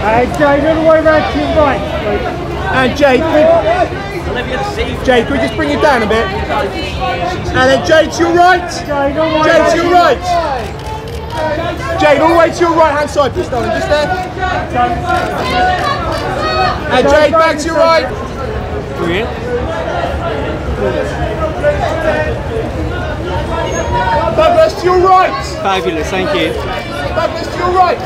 And Jade, don't worry about to your right. And Jade, could, Jade, can we just bring you down a bit? And then Jade to your right. Jake, to your right. Jade, all the way to your right hand side, please, darling. Just there. And Jade, back to your right. Brilliant. Douglas to your right. Fabulous, thank you. Douglas to your right.